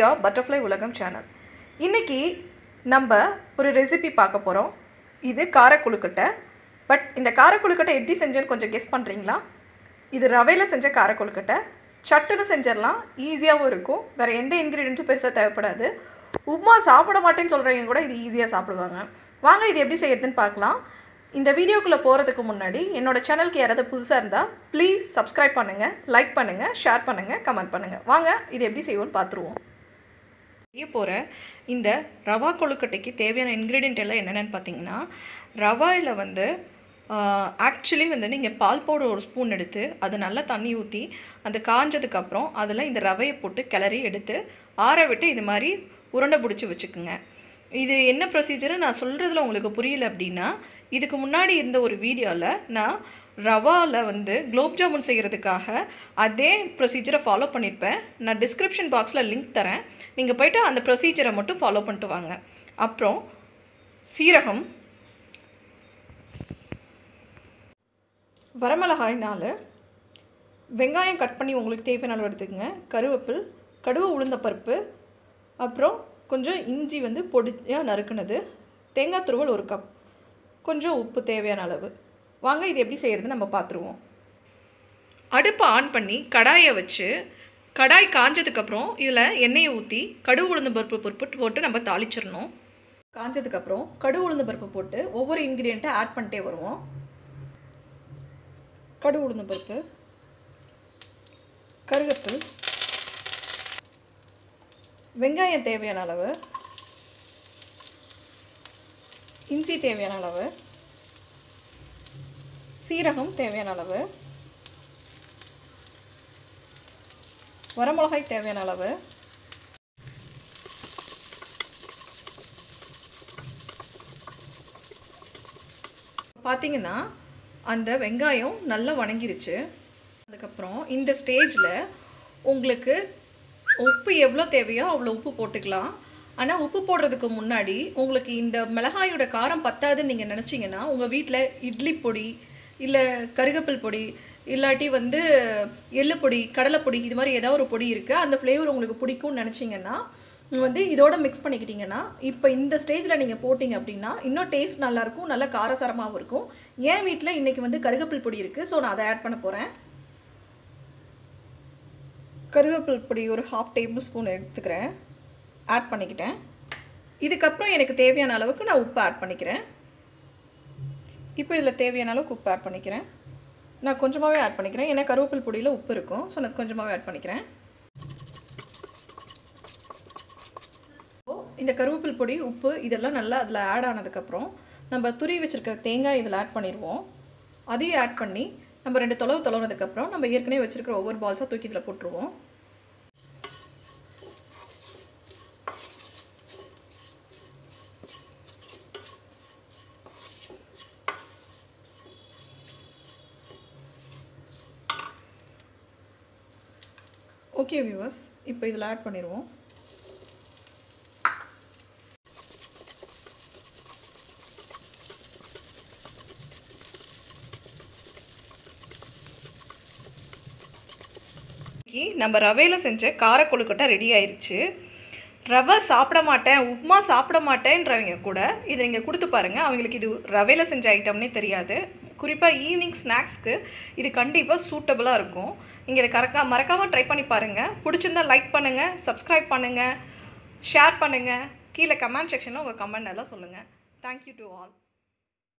Your butterfly உலகம் channel இன்றைக்கி நம்ம ஒரு ரெசிபி பார்க்க போகிறோம் இது காரக்குழுக்கட்டை. பட் இந்த காரக்குழுக்கட்டை எப்படி செஞ்சேன்னு கொஞ்சம் கெஸ் பண்ணுறீங்களா இது ரவையில் செஞ்ச காரக்குழுக்கட்டை. சட்டுன்னு செஞ்சிடலாம். ஈஸியாகவும் இருக்கும். வேறு எந்த இன்க்ரீடியன்ஸும் பெருசாக தேவைப்படாது. உப்மா சாப்பிட மாட்டேன்னு சொல்கிறவங்க கூட இது ஈஸியாக சாப்பிடுவாங்க. வாங்க இது எப்படி செய்யறதுன்னு பார்க்கலாம். இந்த வீடியோக்குள்ளே போகிறதுக்கு முன்னாடி என்னோட சேனலுக்கு யாராவது புதுசாக இருந்தால் ப்ளீஸ் சப்ஸ்கிரைப் பண்ணுங்கள் லைக் பண்ணுங்கள் ஷேர் பண்ணுங்கள் கமெண்ட் பண்ணுங்கள் வாங்க இது எப்படி செய்வோன்னு பார்த்துருவோம். செய்ய போகிற இந்த ரவா கொழுக்கட்டைக்கு தேவையான இன்க்ரீடியன்ட் எல்லாம் என்னென்னு பார்த்தீங்கன்னா ரவாயில் வந்து ஆக்சுவலி வந்து நீங்கள் பால் பவுடர் ஒரு ஸ்பூன் எடுத்து அது நல்லா தண்ணி ஊற்றி அது காஞ்சதுக்கப்புறம் அதில் இந்த ரவையை போட்டு கிளறி எடுத்து ஆற விட்டு இது மாதிரி உருண்டை பிடிச்சி வச்சுக்குங்க. இது என்ன ப்ரொசீஜர் நான் சொல்கிறதுல உங்களுக்கு புரியல அப்படின்னா இதுக்கு முன்னாடி இருந்த ஒரு வீடியோவில் நான் ரவாவில் வந்து குலோப் ஜாமுன் செய்கிறதுக்காக அதே ப்ரொசீஜரை ஃபாலோ பண்ணியிருப்பேன் நான் டிஸ்கிரிப்ஷன் பாக்ஸில் லிங்க் தரேன். நீங்கள் போய்ட்டு அந்த ப்ரொசீஜரை மட்டும் ஃபாலோ பண்ணிட்டு வாங்க. அப்புறம் சீரகம் வரமிளகாய் நாலு வெங்காயம் கட் பண்ணி உங்களுக்கு தேவையான அளவு எடுத்துக்கோங்க. கருவேப்பில் கடுகு உளுந்த பருப்பு அப்புறம் கொஞ்சம் இஞ்சி வந்து பொடியாக நறுக்குனது. தேங்காய் துருவல் ஒரு கப் கொஞ்சம் உப்பு தேவையான அளவு. வாங்க இது எப்படி செய்கிறது நம்ம பார்த்துருவோம் அடுப்பை ஆன் பண்ணி கடாயை வச்சு கடாய் காஞ்சதுக்கப்புறம் இதில் எண்ணெயை ஊற்றி கடுகு உளுந்து பருப்பு பொறுப்பு போட்டு நம்ம தாளிச்சிடணும். காஞ்சதுக்கப்புறம் கடுகு உளுந்து பருப்பு போட்டு ஒவ்வொரு இன்க்ரீடியண்ட்டை ஆட் பண்ணிட்டே வருவோம். கடுகு உளுந்து பருப்பு கருவேப்பில் வெங்காயம் தேவையான அளவு இஞ்சி தேவையான அளவு சீரகம் தேவையான அளவு வரமிளகாய் தேவையான அளவு பார்த்தீங்கன்னா அந்த வெங்காயம் நல்லா வணங்கிருச்சு. அதுக்கப்புறம் இந்த ஸ்டேஜில் உங்களுக்கு உப்பு எவ்வளோ தேவையோ அவ்வளோ உப்பு போட்டுக்கலாம். ஆனால் உப்பு போடுறதுக்கு முன்னாடி உங்களுக்கு இந்த மிளகாயோட காரம் பத்தாதுன்னு நீங்கள் நினச்சிங்கன்னா உங்கள் வீட்டில் இட்லி பொடி இல்லை கருகப்பில் பொடி இல்லாட்டி வந்து எள்ளு பொடி கடலைப்பொடி இது மாதிரி ஏதாவது ஒரு பொடி இருக்குது அந்த ஃப்ளேவர் உங்களுக்கு பிடிக்கும்னு நினச்சிங்கன்னா வந்து இதோட மிக்ஸ் பண்ணிக்கிட்டிங்கன்னா இப்போ இந்த ஸ்டேஜில் நீங்கள் போட்டிங்க அப்படின்னா இன்னும் டேஸ்ட் நல்லாயிருக்கும் நல்ல காரசாரமாகவும் இருக்கும். என் வீட்டில் இன்றைக்கி வந்து கருகப்பில் பொடி இருக்குது ஸோ நான் அதை ஆட் பண்ண போகிறேன் கருவேப்பில் பொடி ஒரு ஹாஃப் டேபிள் ஸ்பூன் எடுத்துக்கிறேன். ஆட் பண்ணிக்கிட்டேன். இதுக்கப்புறம் எனக்கு தேவையான அளவுக்கு நான் உப்பு ஆட் பண்ணிக்கிறேன். இப்போ இதில் தேவையான அளவுக்கு உப்பு ஆட் பண்ணிக்கிறேன். நான் கொஞ்சமாகவே ஆட் பண்ணிக்கிறேன். ஏன்னா கருவேப்பில் பொடியில் உப்பு இருக்கும். ஸோ நான் கொஞ்சமாகவே ஆட் பண்ணிக்கிறேன். இந்த கருவேப்பில் பொடி உப்பு இதெல்லாம் நல்லா அதில் ஆட் ஆனதுக்கப்புறம் நம்ம துருவி வச்சுருக்கிற தேங்காய் இதில் ஆட் பண்ணிடுவோம். அதையும் ஆட் பண்ணி நம்ம ரெண்டு தொலைவு தொலைவுனதுக்கப்புறம் நம்ம ஏற்கனவே வச்சுருக்கிற ஒவ்வொரு பால்ஸாக தூக்கி இதில் போட்டுருவோம். ஓகே வியூவர்ஸ் இப்போ இதில் ஆட் பண்ணிடுவோம். நம்ம ரவையில் செஞ்ச கார கொழுக்கட்டை ரெடி ஆயிடுச்சு ரவை சாப்பிட மாட்டேன் உப்புமா சாப்பிட மாட்டேன்றவங்க கூட இதை நீங்கள் கொடுத்து பாருங்கள் அவங்களுக்கு இது ரவையில் செஞ்ச ஐட்டம்னே தெரியாது. குறிப்பாக ஈவினிங் ஸ்நாக்ஸ்க்கு இது கண்டிப்பாக சூட்டபுளாக இருக்கும். நீங்கள் இதை கரெக்டாக மறக்காமல் ட்ரை பண்ணி பாருங்கள் பிடிச்சிருந்தா லைக் பண்ணுங்கள் சப்ஸ்கிரைப் பண்ணுங்கள் ஷேர் பண்ணுங்கள் கீழே கமெண்ட் செக்ஷனில் உங்கள் கமெண்ட் எல்லாம் சொல்லுங்கள் தேங்க்யூ டு ஆல்